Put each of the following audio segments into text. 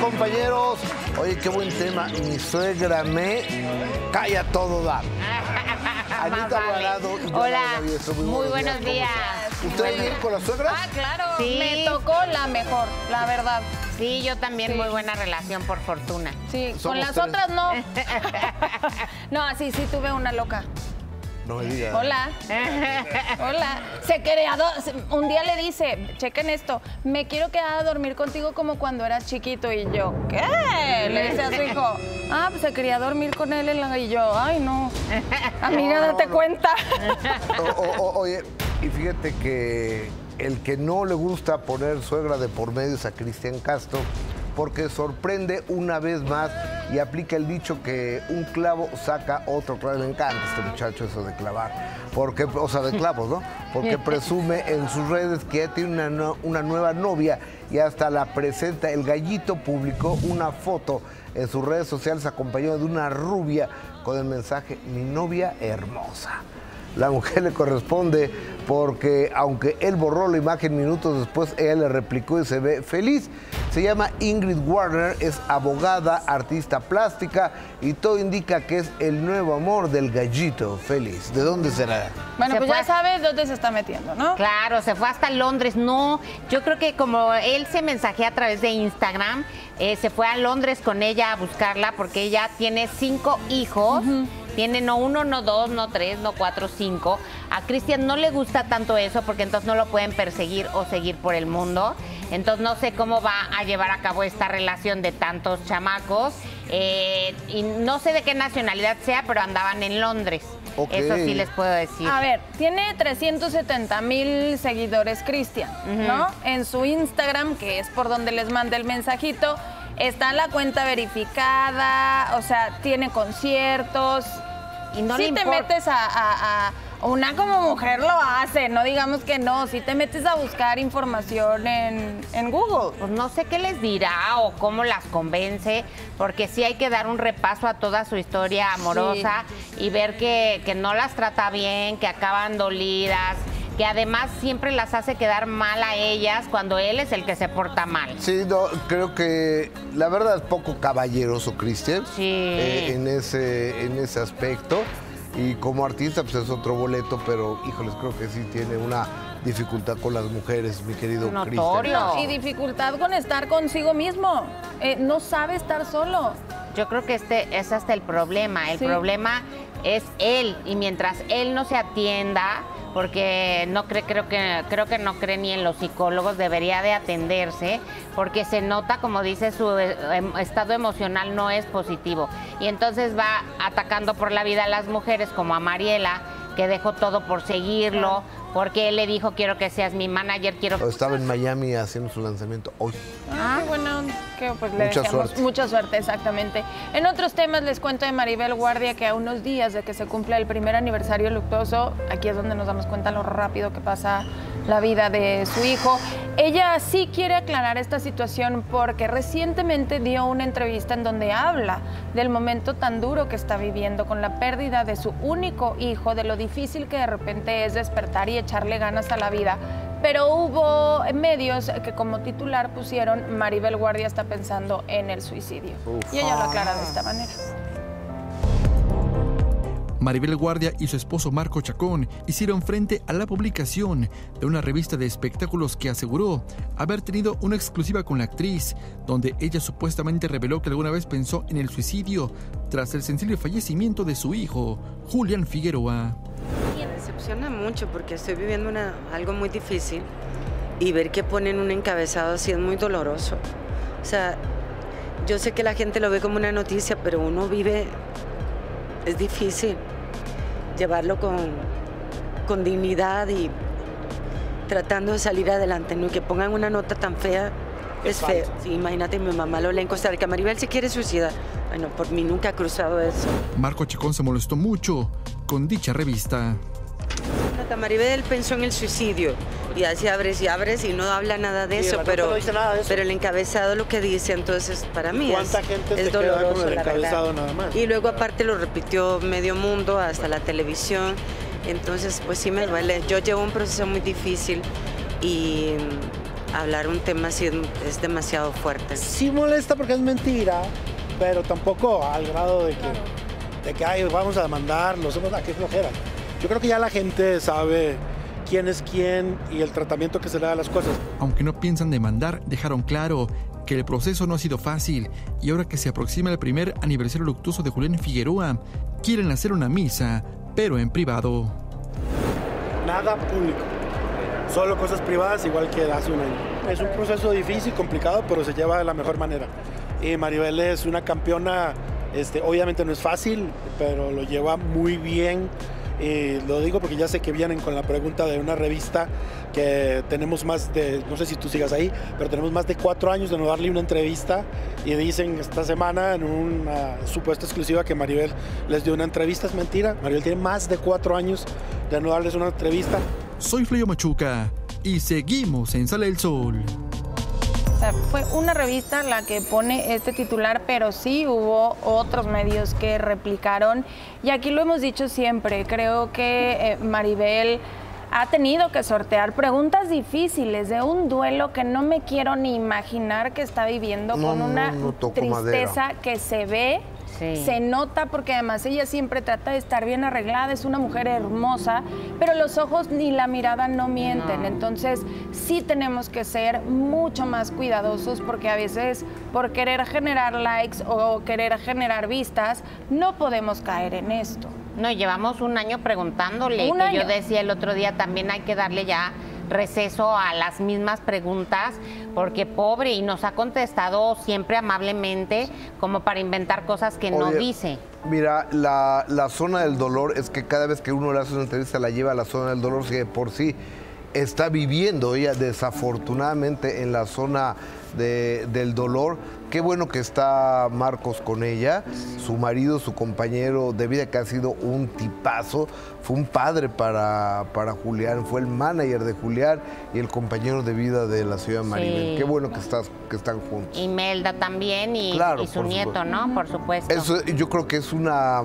Compañeros. Oye, qué buen tema. Mi suegra me calla todo da. Anita Joana Hola, muy, buenos ¿cómo días. ¿Ustedes bien con la suegra? Ah, claro. Sí. Me tocó la mejor, la verdad. Sí, yo también Sí. muy buena relación, por fortuna. Sí, Somos con las tres. otras no. no, así sí tuve una loca. No me digas. Hola. Hola. Se se- un día le dice, chequen esto, me quiero quedar a dormir contigo como cuando eras chiquito. Y yo, ¿qué? Le dice a su hijo, ah, pues se quería dormir con él. en la-". Y yo, ay, no. Amiga, date cuenta. O- o- o- oye, y fíjate que el que no le gusta poner suegra de por medio es a Cristian Castro, porque sorprende una vez más y aplica el dicho que un clavo saca otro clavo. Le encanta este muchacho eso de clavar, porque, o sea, de clavos, ¿no? Porque presume en sus redes que ya tiene una, no- una nueva novia y hasta la presenta. El gallito publicó una foto en sus redes sociales acompañado de una rubia con el mensaje, mi novia hermosa. La mujer le corresponde porque aunque él borró la imagen minutos después, ella le replicó y se ve feliz. Se llama Ingrid Warner, es abogada, artista plástica y todo indica que es el nuevo amor del gallito feliz. ¿De dónde será? Bueno, Se pues ya a- sabes dónde se está metiendo, ¿no? Claro, se fue hasta Londres. No, yo creo que como él se mensajea a través de Instagram, eh, se fue a Londres con ella a buscarla porque ella tiene cinco hijos. Tiene no uno, no dos, no tres, no cuatro, cinco. A Cristian no le gusta tanto eso porque entonces no lo pueden perseguir o seguir por el mundo. Entonces no sé cómo va a llevar a cabo esta relación de tantos chamacos. Eh, y no sé de qué nacionalidad sea, pero andaban en Londres. Eso sí les puedo decir. A ver, tiene 370 mil seguidores Cristian, ¿no? En su Instagram, que es por donde les manda el mensajito, está la cuenta verificada, o sea, tiene conciertos. Y no si le te metes a, a- a- Una como mujer lo hace, no digamos que no. Si te metes a buscar información en, en Google. Pues no sé qué les dirá o cómo las convence, porque sí hay que dar un repaso a toda su historia amorosa y ver que, que no las trata bien, que acaban dolidas, que además siempre las hace quedar mal a ellas cuando él es el que se porta mal. Sí, no, creo que la verdad es poco caballeroso, Cristian, Sí. eh, en, ese, en ese aspecto. Y como artista, pues es otro boleto, pero híjoles, creo que sí tiene una dificultad con las mujeres, mi querido Notorio. Y dificultad con estar consigo mismo. Eh, no sabe estar solo. Yo creo que este es hasta el problema. El Sí. problema es él y mientras él no se atienda, porque no cree, creo que creo que no cree ni en los psicólogos, debería de atenderse, porque se nota, como dice, su eh, em- estado emocional no es positivo. Y entonces va atacando por la vida a las mujeres como a Mariela que dejó todo por seguirlo, porque él le dijo quiero que seas mi manager, quiero Estaba en Miami haciendo su lanzamiento hoy. Ah, bueno, que pues le Mucha deseamos suerte. mucha suerte, exactamente. En otros temas les cuento de Maribel Guardia que a unos días de que se cumpla el primer aniversario luctuoso, aquí es donde nos damos cuenta lo rápido que pasa la vida de su hijo. Ella sí quiere aclarar esta situación porque recientemente dio una entrevista en donde habla del momento tan duro que está viviendo con la pérdida de su único hijo, de lo difícil que de repente es despertar y echarle ganas a la vida. Pero hubo medios que como titular pusieron Maribel Guardia está pensando en el suicidio. Y ella lo aclara de esta manera. Maribel Guardia y su esposo Marco Chacón hicieron frente a la publicación de una revista de espectáculos que aseguró haber tenido una exclusiva con la actriz, donde ella supuestamente reveló que alguna vez pensó en el suicidio tras el sensible fallecimiento de su hijo, Julián Figueroa. Me decepciona mucho porque estoy viviendo algo muy difícil y ver que ponen un encabezado así es muy doloroso. O sea, yo sé que la gente lo ve como una noticia, pero uno vive, es difícil llevarlo con, con dignidad y tratando de salir adelante, ¿no? Y que pongan una nota tan fea es feo. Sí, imagínate, mi mamá lo lee en Costa Rica, Maribel se quiere suicidar. Bueno, por mí nunca ha cruzado eso. Marco Chacón se molestó mucho con dicha revista. Maribel pensó en el suicidio y así abres y abres y no habla nada de eso, pero, nota no dice nada de eso. pero el encabezado lo que dice, entonces para mí ¿Cuánta es, gente es se queda con doloroso. el la verdad. encabezado nada más? Y luego aparte lo repitió medio mundo hasta la televisión, entonces pues sí me duele. Yo llevo un proceso muy difícil y, hablar un tema así es, demasiado fuerte. Sí molesta porque es mentira, pero tampoco al grado de que, de que ay, vamos a demandarlos, a qué flojera. Yo creo que ya la gente sabe quién es quién y el tratamiento que se le da a las cosas. Aunque no piensan demandar, dejaron claro que el proceso no ha sido fácil y ahora que se aproxima el primer aniversario luctuoso de Julián Figueroa, quieren hacer una misa, pero en privado. Nada público, solo cosas privadas igual que hace un año. Es un proceso difícil, complicado, pero se lleva de la mejor manera. Y Maribel es una campeona, este, obviamente no es fácil, pero lo lleva muy bien y lo digo porque ya sé que vienen con la pregunta de una revista que tenemos más de, no sé si tú sigas ahí, pero tenemos más de cuatro años de no darle una entrevista y dicen esta semana en una supuesta exclusiva que Maribel les dio una entrevista. Es mentira, Maribel tiene más de cuatro años de no darles una entrevista. Soy Fleyo Machuca y seguimos en Sale el Sol fue una revista la que pone este titular, pero sí hubo otros medios que replicaron. Y aquí lo hemos dicho siempre, creo que eh, Maribel ha tenido que sortear preguntas difíciles de un duelo que no me quiero ni imaginar que está viviendo con una tristeza que se ve se nota porque además ella siempre trata de estar bien arreglada, es una mujer hermosa, pero los ojos ni la mirada no mienten. Entonces sí tenemos que ser mucho más cuidadosos porque a veces por querer generar likes o querer generar vistas, no podemos caer en esto. No, llevamos un año preguntándole, que yo decía el otro día, también hay que darle ya receso a las mismas preguntas, porque pobre, y nos ha contestado siempre amablemente, como para inventar cosas que no dice. Mira, la, la, zona del dolor es que cada vez que uno le hace una entrevista la lleva a la zona del dolor, que por sí está viviendo ella desafortunadamente en la zona del dolor. Qué bueno que está Marcos con ella, su marido, su compañero de vida que ha sido un tipazo, fue un padre para, para Julián, fue el manager de Julián y el compañero de vida de la ciudad de Maribel. Qué bueno que, estás, que están juntos. Y Melda también y, su nieto, ¿no? Por supuesto. Eso yo creo que es una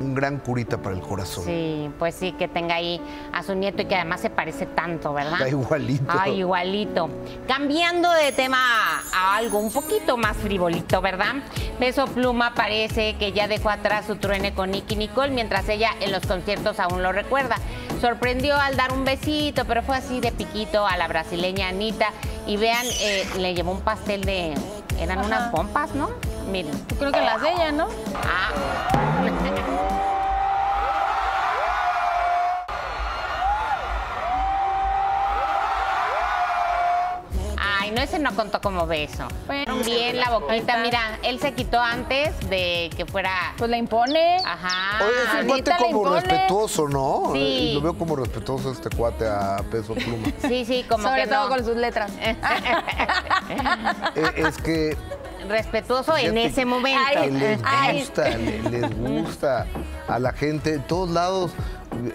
un gran curita para el corazón. Sí, pues sí, que tenga ahí a su nieto y que además se parece tanto, ¿verdad? Está igualito. Ay, igualito. Cambiando de tema a algo un poquito más frivolito, ¿verdad? Peso Pluma parece que ya dejó atrás su truene con Nicky Nicole, mientras ella en los conciertos aún lo recuerda. Sorprendió al dar un besito, pero fue así de piquito a la brasileña Anita. Y vean, eh, le llevó un pastel de... Eran unas pompas, ¿no? Miren. Creo que las de ella, ¿no? Ah. ese no contó como beso. Bien la boquita, mira, él se quitó antes de que fuera. Pues la impone. Ajá. Oye, es un cuate como respetuoso, ¿no? Sí. Lo veo como respetuoso este cuate a peso pluma. Sí, sí, como Sobre todo con sus letras. Eh, es que respetuoso en ese momento. les gusta, les, gusta a la gente en todos lados.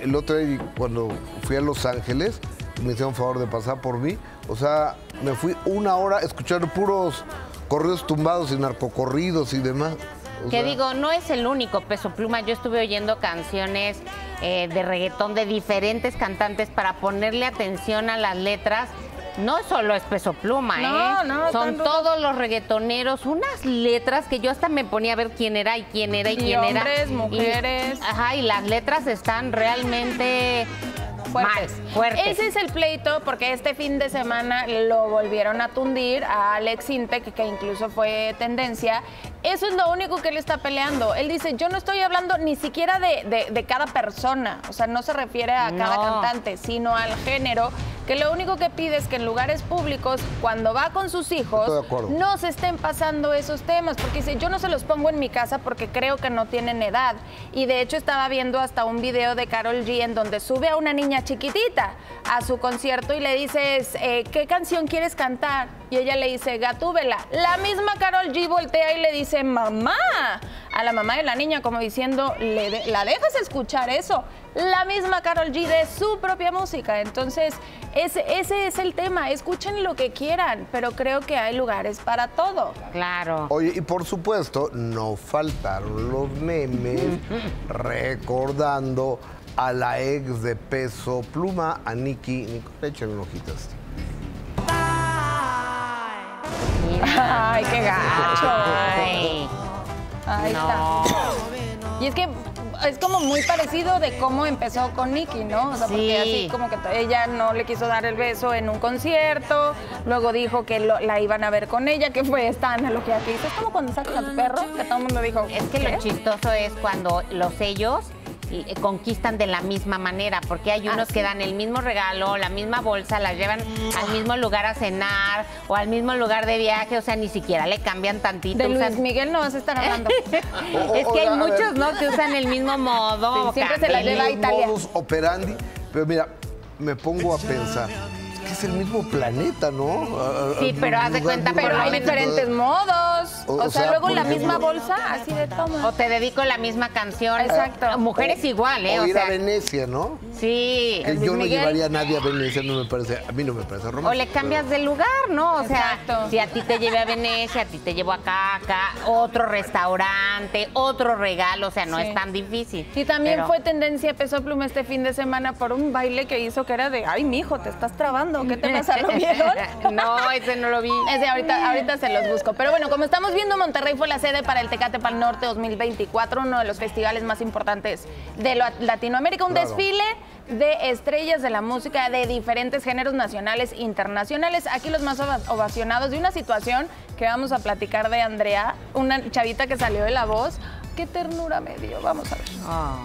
El otro día cuando fui a Los Ángeles, me hicieron favor de pasar por mí. O sea, me fui una hora escuchando puros corridos tumbados y narcocorridos y demás. que digo, no es el único peso pluma. Yo estuve oyendo canciones eh, de reggaetón de diferentes cantantes para ponerle atención a las letras. No solo es peso pluma, no, ¿eh? No, Son todos los reggaetoneros, unas letras que yo hasta me ponía a ver quién era y quién era y, quién era. Hombres, mujeres. ajá, y las letras están realmente fuertes. Ese es el pleito porque este fin de semana lo volvieron a tundir a Alex Intec, que incluso fue tendencia. Eso es lo único que él está peleando. Él dice, yo no estoy hablando ni siquiera de, cada persona, o sea, no se refiere a cada cantante, sino al género que lo único que pide es que en lugares públicos, cuando va con sus hijos, no se estén pasando esos temas, porque dice, yo no se los pongo en mi casa porque creo que no tienen edad. Y de hecho estaba viendo hasta un video de Carol G en donde sube a una niña chiquitita a su concierto y le dices, eh, ¿qué canción quieres cantar? Y ella le dice, Gatúbela. La misma Carol G voltea y le dice, mamá, a la mamá de la niña, como diciendo, ¿la dejas escuchar eso? La misma Carol G de su propia música. Entonces, ese, ese es el tema. Escuchen lo que quieran, pero creo que hay lugares para todo. Claro. Oye, y por supuesto, no faltaron los memes recordando a la ex de peso pluma, a Nikki. Nico, échale hojitas. Ay, qué gacho. Ay, Ahí no. está. Y es que es como muy parecido de cómo empezó con Nicky, ¿no? O sea, porque Sí. así como que ella no le quiso dar el beso en un concierto, luego dijo que lo- la iban a ver con ella, que fue esta analogía que hizo. Es como cuando sacan a tu perro, que todo el mundo dijo. Es que ¿qué? lo chistoso es cuando los sellos conquistan de la misma manera, porque hay unos Ah, que dan el mismo regalo, la misma bolsa, la llevan al mismo lugar a cenar o al mismo lugar de viaje, o sea, ni siquiera le cambian tantito. De Luis Miguel no vas a estar hablando. O- es que hay muchos, ¿no? Que usan el mismo modo. Sí, siempre se la lleva a Italia. modus operandi. Pero mira, me pongo a pensar, es el mismo planeta, ¿no? Sí, pero haz de cuenta, Pero hay diferentes modos. O- O, o sea, sea, luego la ejemplo- misma bolsa, así de toma. O te dedico la misma canción. Exacto. Mujeres igual, ¿eh? O O ir a Venecia, ¿no? sí. Que yo no Miguel. llevaría a nadie a Venecia, no me parece, a mí no me parece romántico. O le cambias de lugar, ¿no? O sea, Exacto. si a ti te llevé a Venecia, a ti te llevo acá, acá, otro restaurante, otro regalo, o sea, no Sí. es tan difícil. Y también Pero- fue tendencia Peso Pluma este fin de semana por un baile que hizo que era de, ay, mijo, te estás trabando, ¿qué te pasa? ¿Lo vieron? no, ese no lo vi. Ese ahorita, ahorita se los busco. Pero bueno, como estamos viendo, Monterrey fue la sede para el Tecate Pal Norte 2024, uno de los festivales más importantes de Latinoamérica, un Claro. desfile de estrellas de la música de diferentes géneros nacionales e internacionales. Aquí los más ova- ovacionados de una situación que vamos a platicar de Andrea, una chavita que salió de la voz. Qué ternura me dio, vamos a ver. Oh.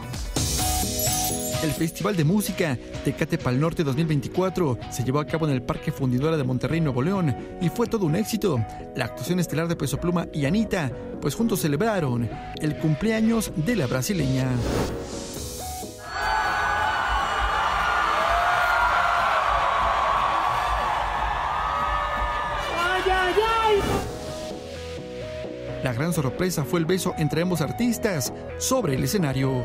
El Festival de Música Tecate Pal Norte 2024 se llevó a cabo en el Parque Fundidora de Monterrey, Nuevo León, y fue todo un éxito. La actuación estelar de Peso Pluma y Anita, pues juntos celebraron el cumpleaños de la brasileña. La gran sorpresa fue el beso entre ambos artistas sobre el escenario.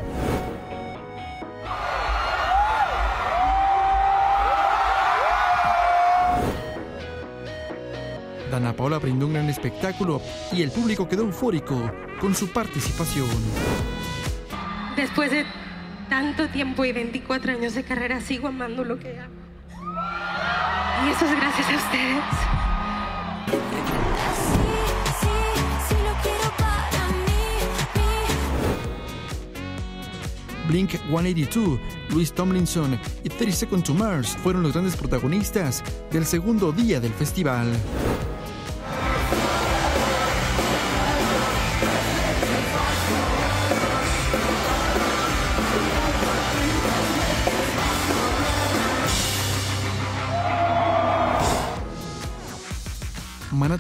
Paola brindó un gran espectáculo y el público quedó eufórico con su participación. Después de tanto tiempo y 24 años de carrera, sigo amando lo que hago. Y eso es gracias a ustedes. Sí, sí lo quiero para mí, mí. Blink 182, Luis Tomlinson y 30 Seconds to Mars fueron los grandes protagonistas del segundo día del festival.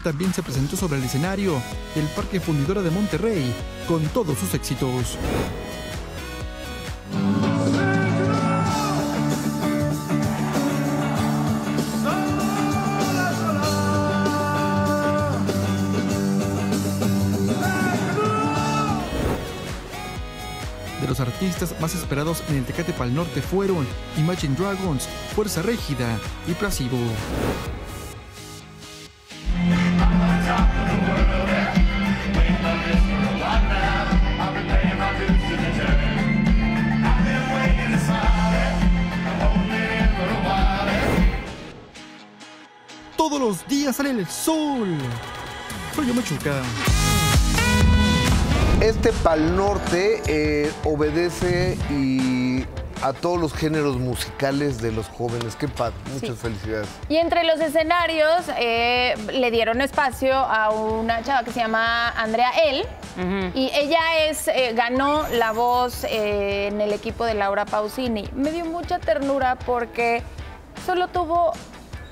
También se presentó sobre el escenario del Parque Fundidora de Monterrey con todos sus éxitos. De los artistas más esperados en el Tecate Pal Norte fueron Imagine Dragons, Fuerza Régida y Placebo. Días sale el sol. Soy yo Machuca. Este Pal Norte eh, obedece y a todos los géneros musicales de los jóvenes. Qué padre, muchas Sí. felicidades. Y entre los escenarios eh, le dieron espacio a una chava que se llama Andrea El. Y ella es, eh, ganó la voz eh, en el equipo de Laura Pausini. Me dio mucha ternura porque solo tuvo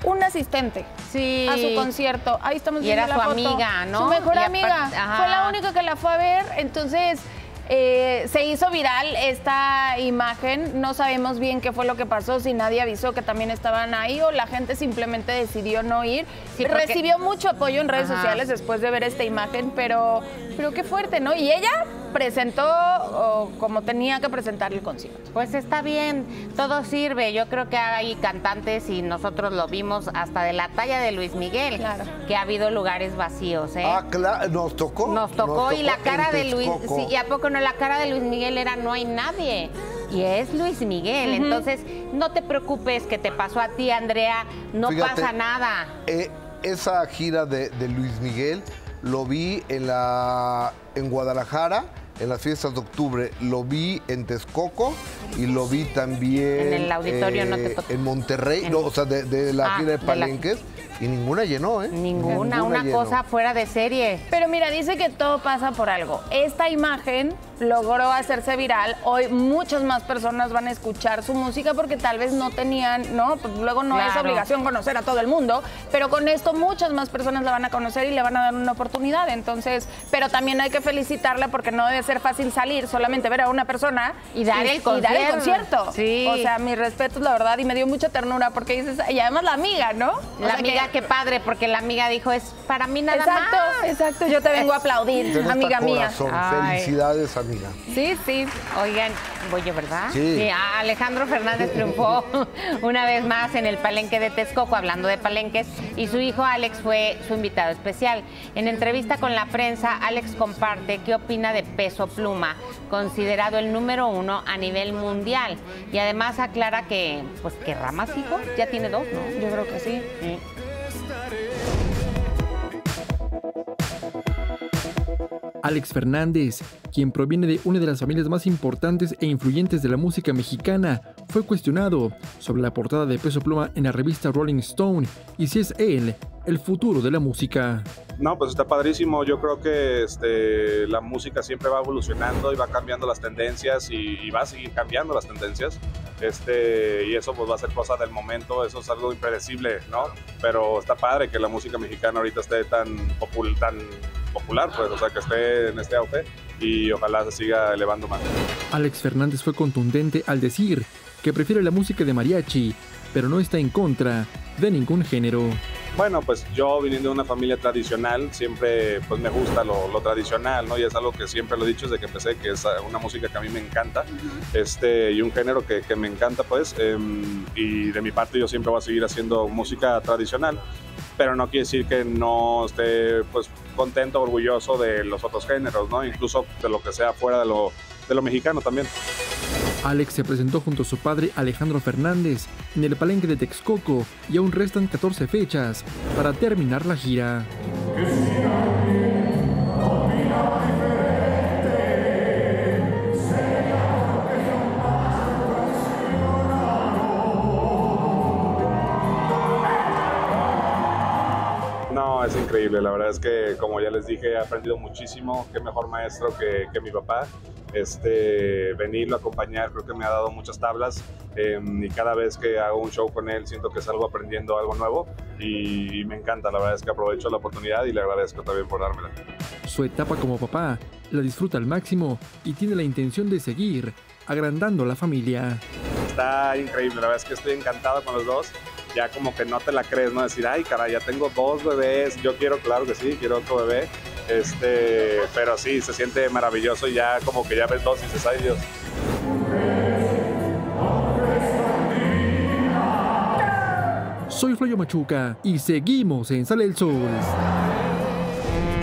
un asistente Sí. a su concierto. Ahí estamos Y viendo era la su foto. amiga, ¿no? Su mejor Y amiga. ajá. Fue la única que la fue a ver. Entonces, eh, se hizo viral esta imagen. No sabemos bien qué fue lo que pasó, si nadie avisó que también estaban ahí o la gente simplemente decidió no ir. Sí, porque- Recibió mucho apoyo en redes Ajá. sociales después de ver esta imagen, pero, pero qué fuerte, ¿no? Y ella presentó oh, como tenía que presentar el concierto. Pues está bien, todo sirve. Yo creo que hay cantantes y nosotros lo vimos hasta de la talla de Luis Miguel, Claro. que ha habido lugares vacíos, ¿eh? Ah, claro, nos tocó. Nos tocó y la cara de Luis, sí, y a poco no la cara de Luis Miguel era no hay nadie. Y es Luis Miguel, entonces no te preocupes que te pasó a ti, Andrea, no Fíjate, pasa nada. Eh, esa gira de, de Luis Miguel lo vi en, la, en Guadalajara, en las fiestas de octubre, lo vi en Texcoco y lo vi también En el auditorio no te tocó. en Monterrey, En- no, o sea, de, de la Ah, gira de de la- Palenques, y ninguna llenó, ¿eh? Ninguna, una llenó. cosa fuera de serie. Pero mira, dice que todo pasa por algo. Esta imagen logró hacerse viral. Hoy muchas más personas van a escuchar su música porque tal vez no tenían, ¿no? Pues luego no es obligación conocer a todo el mundo, pero con esto muchas más personas la van a conocer y le van a dar una oportunidad. Entonces, pero también hay que felicitarla porque no debe ser fácil salir, solamente ver a una persona Y dar el y dar el concierto. Sí. O sea, mis respetos, la verdad, y me dio mucha ternura porque dices, y además la amiga, ¿no? O La sea, amiga, qué padre, porque la amiga dijo, es para mí nada Exacto, más. exacto, yo te vengo a aplaudir, amiga mía. Felicidades, amiga. Sí, sí. Oigan, voy yo, ¿verdad? Sí. a- Alejandro Fernández triunfó una vez más en el palenque de Texcoco, hablando de palenques, y su hijo Alex fue su invitado especial. En entrevista con la prensa, Alex comparte qué opina de Peso Pluma, considerado el número uno a nivel mundial. Y además aclara que, pues, ¿querrá más hijos? Ya tiene dos, ¿no? Yo creo que sí. Sí. Alex Fernández, quien proviene de una de las familias más importantes e influyentes de la música mexicana, fue cuestionado sobre la portada de Peso Pluma en la revista Rolling Stone y si es él el futuro de la música. No, pues está padrísimo. Yo creo que este, la música siempre va evolucionando y va cambiando las tendencias y, va a seguir cambiando las tendencias. Este, y eso pues va a ser cosa del momento, eso es algo impredecible, ¿no? Pero está padre que la música mexicana ahorita esté tan, popul- tan popular, pues, o sea, que esté en este auge y ojalá se siga elevando más. Alex Fernández fue contundente al decir que prefiere la música de mariachi, pero no está en contra de ningún género. Bueno, pues yo viniendo de una familia tradicional, siempre pues me gusta lo, lo tradicional, ¿no? Y es algo que siempre lo he dicho desde que empecé, que es una música que a mí me encanta, este, y un género que, que me encanta, pues, em, y de mi parte yo siempre voy a seguir haciendo música tradicional, pero no quiere decir que no esté, pues, contento, orgulloso de los otros géneros, ¿no? Incluso de lo que sea fuera de lo, de lo mexicano también. Alex se presentó junto a su padre Alejandro Fernández en el palenque de Texcoco y aún restan 14 fechas para terminar la gira. Increíble, la verdad es que como ya les dije, he aprendido muchísimo, qué mejor maestro que, que mi papá. Este, venirlo a acompañar creo que me ha dado muchas tablas eh, y cada vez que hago un show con él siento que salgo aprendiendo algo nuevo y, me encanta, la verdad es que aprovecho la oportunidad y le agradezco también por dármela. Su etapa como papá la disfruta al máximo y tiene la intención de seguir agrandando la familia. Está increíble, la verdad es que estoy encantado con los dos. Ya como que no te la crees, ¿no? Decir, ay, caray, ya tengo dos bebés, yo quiero, claro que sí, quiero otro bebé. Este, pero sí, se siente maravilloso y ya como que ya ves dos y dices, ay Dios. Soy Floyo Machuca y seguimos en Sale el Sol.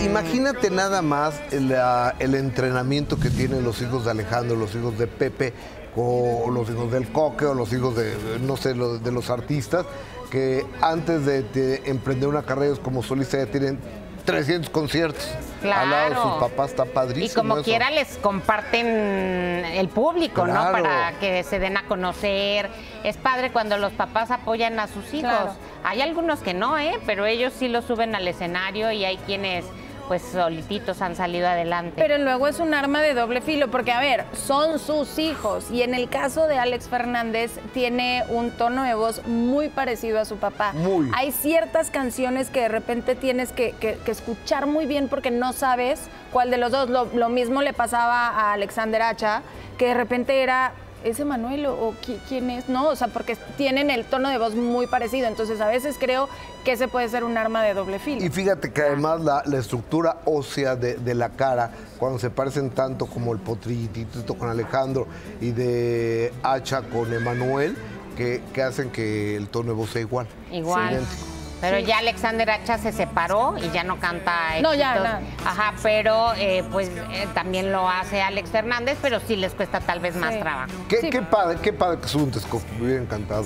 Imagínate nada más la- el entrenamiento que tienen los hijos de Alejandro, los hijos de Pepe, o los hijos del Coque, o los hijos de, no sé, lo- de los artistas, que antes de, de emprender una carrera como solista ya tienen 300 conciertos. Al lado de sus papás está padrísimo. Y como eso. quiera les comparten el público, Claro. ¿no? Para que se den a conocer. Es padre cuando los papás apoyan a sus hijos. Claro. Hay algunos que no, ¿eh? Pero ellos sí lo suben al escenario y hay quienes, pues, solititos han salido adelante. Pero luego es un arma de doble filo, porque a ver, son sus hijos. Y en el caso de Alex Fernández, tiene un tono de voz muy parecido a su papá. Muy. Hay ciertas canciones que de repente tienes que, que- que escuchar muy bien porque no sabes cuál de los dos. Lo, lo mismo le pasaba a Alexander Hacha, que de repente era. ¿Es Emanuel o, o qui- quién es? No, o sea, porque tienen el tono de voz muy parecido. Entonces, a veces creo que ese puede ser un arma de doble filo. Y fíjate que además la, la estructura ósea de, de la cara, cuando se parecen tanto como el potrillitito con Alejandro y de Hacha con Emanuel, que, que hacen que el tono de voz sea igual. Igual. idéntico. Pero ya Alexander Hacha se separó y ya no canta No, ya, éxitos. nada. Ajá, pero eh, pues eh, también lo hace Alex Fernández, pero sí les cuesta tal vez más Sí. trabajo. Qué, qué padre, qué padre que suba un Texcoco. Me hubiera encantado.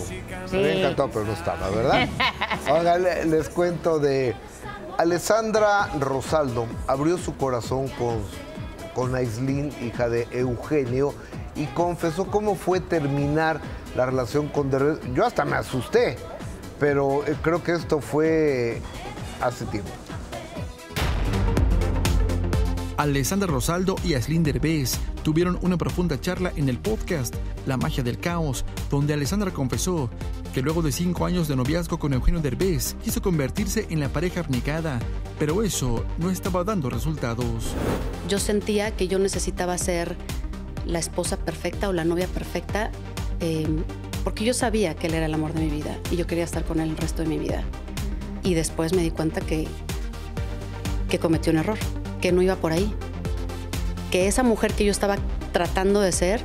Me hubiera encantado, pero no estaba, ¿verdad? Ahora le- les cuento de Alessandra Rosaldo. Abrió su corazón con, con Aislinn, hija de Eugenio, y confesó cómo fue terminar la relación con Derbez. Yo hasta me asusté, pero eh, creo que esto fue hace tiempo. Alessandra Rosaldo y Aislinn Derbez tuvieron una profunda charla en el podcast La magia del caos, donde Alessandra confesó que luego de cinco años de noviazgo con Eugenio Derbez quiso convertirse en la pareja abnegada, pero eso no estaba dando resultados. Yo sentía que yo necesitaba ser la esposa perfecta o la novia perfecta, eh, porque yo sabía que él era el amor de mi vida y yo quería estar con él el resto de mi vida. Y después me di cuenta que, que cometió un error, que no iba por ahí, que esa mujer que yo estaba tratando de ser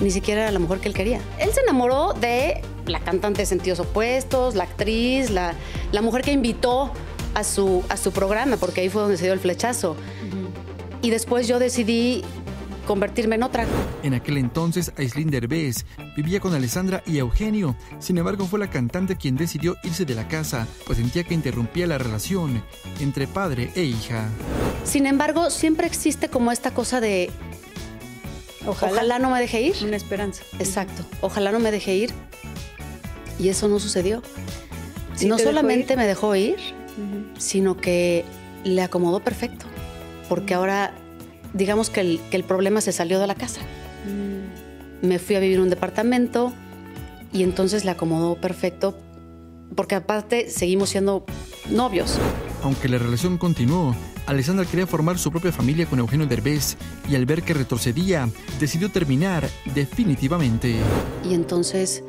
ni siquiera era la mujer que él quería. Él se enamoró de la cantante de Sentidos Opuestos, la actriz, la, la mujer que invitó a su, a su programa, porque ahí fue donde se dio el flechazo. Y después yo decidí convertirme en otra. En aquel entonces, Aislinn Derbez vivía con Alessandra y Eugenio. Sin embargo, fue la cantante quien decidió irse de la casa, pues sentía que interrumpía la relación entre padre e hija. Sin embargo, siempre existe como esta cosa de ojalá, no me deje ir. Una esperanza. Exacto, ojalá no me deje ir. Y eso no sucedió. ¿Sí no dejó solamente me dejó ir, sino que le acomodó perfecto. Porque ahora, digamos que el, que el problema se salió de la casa. Me fui a vivir en un departamento y entonces le acomodó perfecto. Porque aparte seguimos siendo novios. Aunque la relación continuó, Alessandra quería formar su propia familia con Eugenio Derbez y al ver que retrocedía, decidió terminar definitivamente. Y entonces,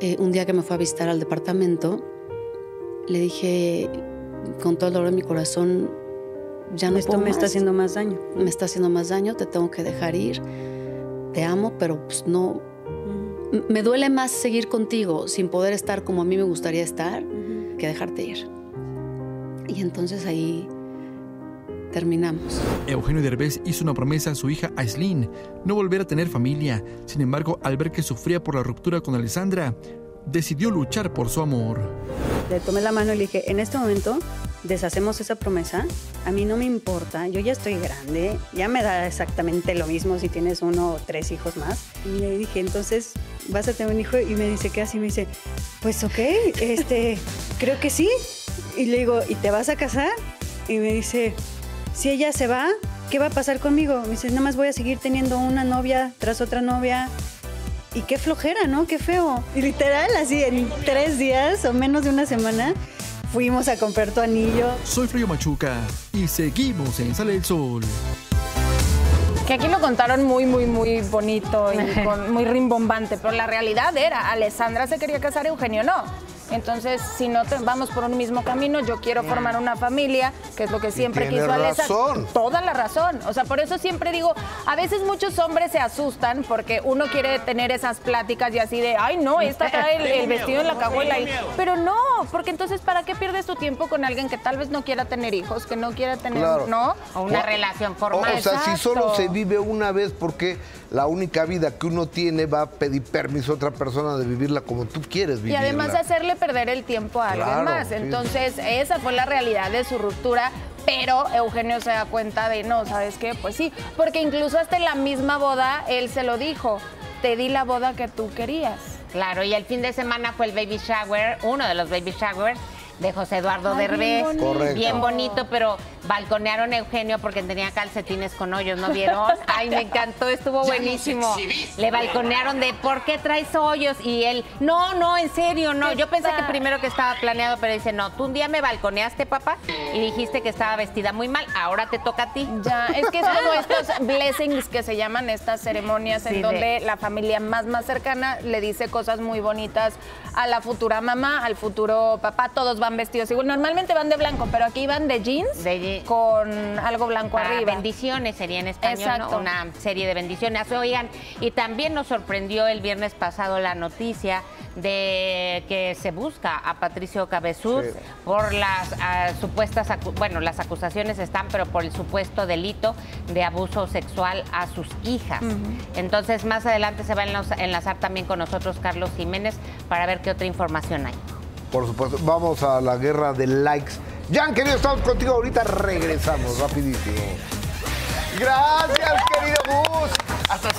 eh, un día que me fue a visitar al departamento, le dije con todo el dolor de mi corazón, ya no Esto puedo me está haciendo más daño. Me está haciendo más daño, te tengo que dejar ir. Te amo, pero pues no. Me duele más seguir contigo sin poder estar como a mí me gustaría estar que dejarte ir. Y entonces ahí terminamos. Eugenio Derbez hizo una promesa a su hija Aislinn, no volver a tener familia. Sin embargo, al ver que sufría por la ruptura con Alessandra, decidió luchar por su amor. Le tomé la mano y le dije, en este momento deshacemos esa promesa, a mí no me importa, yo ya estoy grande, ya me da exactamente lo mismo si tienes uno o tres hijos más. Y le dije, entonces, ¿vas a tener un hijo? Y me dice, ¿qué así? Me dice, pues ok, este, creo que sí. Y le digo, ¿y te vas a casar? Y me dice, si ella se va, ¿qué va a pasar conmigo? Me dice, nada más voy a seguir teniendo una novia tras otra novia. Y qué flojera, ¿no? Qué feo. Y literal, así en tres días o menos de una semana, fuimos a comprar tu anillo. Soy Frío Machuca y seguimos en Sale el Sol. Que aquí lo contaron muy, muy, muy bonito y con- muy rimbombante, pero la realidad era, Alessandra se quería casar, Eugenio no. Entonces, si no te, vamos por un mismo camino, yo quiero formar una familia, que es lo que siempre quiso Alessa. razón. Toda la razón. O sea, por eso siempre digo, a veces muchos hombres se asustan porque uno quiere tener esas pláticas y así de, ay, no, esta trae el, el vestido en la cajuela. y- Pero no, porque entonces, ¿para qué pierdes tu tiempo con alguien que tal vez no quiera tener hijos, que no quiera tener, Claro. ¿no? O una O- relación formal. o sea, si solo se vive una vez, porque la única vida que uno tiene va a pedir permiso a otra persona de vivirla como tú quieres Y vivirla. además hacerle perder el tiempo a alguien Claro, más. sí. Entonces, esa fue la realidad de su ruptura. Pero Eugenio se da cuenta de, no, ¿sabes qué? Pues sí, porque incluso hasta en la misma boda él se lo dijo, te di la boda que tú querías. Claro, y el fin de semana fue el baby shower, uno de los baby showers de José Eduardo Ay, bien Derbez. bonito. Bien bonito, pero balconearon a Eugenio porque tenía calcetines con hoyos, ¿no vieron? Ay, me encantó, estuvo buenísimo. Le balconearon de ¿por qué traes hoyos? Y él, no, no, en serio, no. ¿Qué Yo pensé que primero que estaba planeado, pero dice, no, tú un día me balconeaste, papá, y dijiste que estaba vestida muy mal, ahora te toca a ti. Ya, es que es como estos blessings que se llaman estas ceremonias Sí, en de- donde la familia más más cercana le dice cosas muy bonitas a la futura mamá, al futuro papá, todos van vestidos igual. Normalmente van de blanco, pero aquí van de jeans De- con algo blanco Ah, arriba. bendiciones sería en español. Una serie de bendiciones. Oigan, y también nos sorprendió el viernes pasado la noticia de que se busca a Patricio Cabezud Sí. por las ah, supuestas, bueno, las acusaciones están, pero por el supuesto delito de abuso sexual a sus hijas. Entonces, más adelante se va a enlaza- enlazar también con nosotros Carlos Jiménez para ver qué otra información hay. Por supuesto, vamos a la guerra de likes. Jan, querido, estamos contigo ahorita, regresamos rapidísimo. Gracias, querido Gus. Hasta